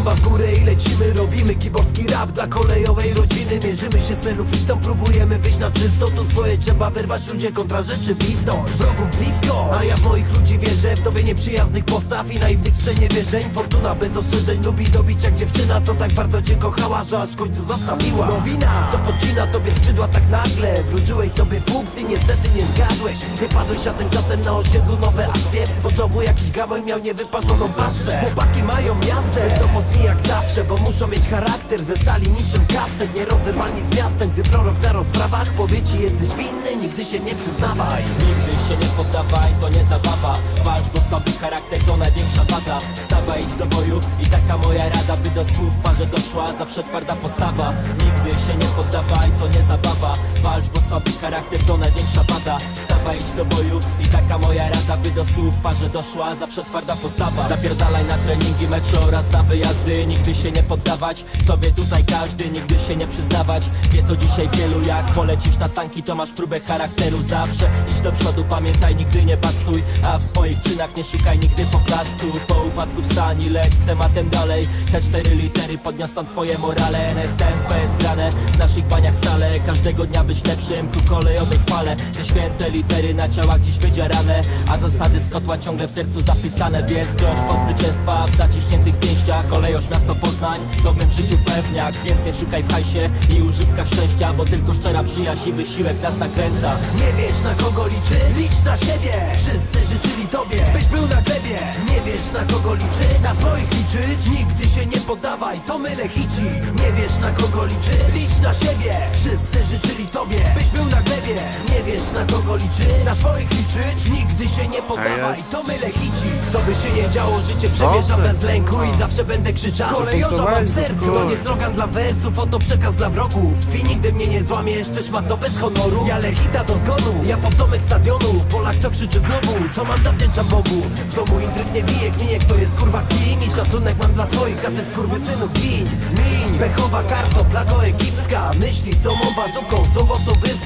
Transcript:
Bomba w górę i lecimy, robimy kiborski rap dla kolejowej rodziny. Mierzymy się z celufistą, próbujemy wyjść na czysto. Tu swoje trzeba wyrwać, ludzie kontra rzeczywistość. Wrogów blisko, a ja w moich ludzi wierzę w dobie nieprzyjaznych postaw i naiwnych sprzeniewierzeń Fortuna bez ostrzeżeń lubi dobić jak dziewczyna Co tak bardzo cię kochała, że aż w końcu zostawiła. Nowina, co podcina tobie skrzydła tak nagle. Wróżyłeś sobie fuks i niestety nie zgadłeś. Nie padłeś, a tymczasem na osiedlu nowe akcje Bo znowu jakiś gamoń miał niewyparzoną paszczę. Chłopaki mają miastę, to mocni jak zawsze Bo muszą mieć charakter, ze stali niczym kastet Nierozerwalni z miastem, gdy prorok na rozprawach Powie ci jesteś winny, nigdy się nie przyznawaj. Nigdy się nie poddawaj, to nie zabawa. Walcz, bo sobie charakter to największa wada Wstawaj, idź do boju i taka moja rada By do słów parze doszła, zawsze twarda postawa Nigdy się nie poddawaj, to nie zabawa. Walcz, bo sobie charakter to największa wada Wstawaj, idź do boju i taka moja rada By do słów parze doszła, zawsze twarda postawa. Zapierdalaj na treningi, mecze oraz na wyjazdy. Nigdy się nie poddawać, to wie tutaj każdy Nigdy się nie przyznawać, wie to dzisiaj wielu Jak polecisz na sanki, to masz próbę charakteru. Zawsze idź do przodu, pamiętaj, nigdy nie bastuj A w swoich czynach nie szukaj nigdy poklasku Po upadku wstań i leć z tematem dalej. Te cztery litery podniosą twoje morale. NSNP zgrane w naszych baniach stale. Każdego dnia być lepszym ku kolejowej chwale Te święte litery na ciałach dziś wydzierane A zasady z kotła ciągle w sercu zapisane. Więc groź po zwycięstwa w zaciśniętych pięściach Kolejoż miasto Poznań, mym życiu pewniak. Więc nie szukaj w hajsie i używkach szczęścia Bo tylko szczera przyjaźń i wysiłek nas nakręca. Nie wiesz na kogo liczyć, licz na siebie. Wszyscy życzyli tobie, byś był na glebie. Nie wiesz na kogo liczyć, na swoich liczyć. Nigdy się nie poddawaj, to mylę hici. Nie wiesz na kogo liczyć, licz na siebie. Wszyscy życzyli tobie, byś był na glebie. Nie wiesz na kogo liczyć, na swoich liczyć. Nigdy się nie poddawaj, to mylę hici. Co by się nie działo, życie przemierza bez lęku I zawsze będę krzyczał. Kolejorza mam w sercu, to nie slogan dla wersów Oto przekaz dla wrogów. I nigdy mnie nie złamiesz, też ma to bez honoru. Ja lechita do zgonu, ja pod domek stadionu. Polak co krzyczy znowu, co mam zawdzięczam Bogu. W domu intryg nie bije, kminie kto jest kurwa kim I szacunek mam dla swoich, a ty skurwysynu gin Miń, pechowa karto, plago egipska. Myśli są mą bazuką, słowo to wystrzał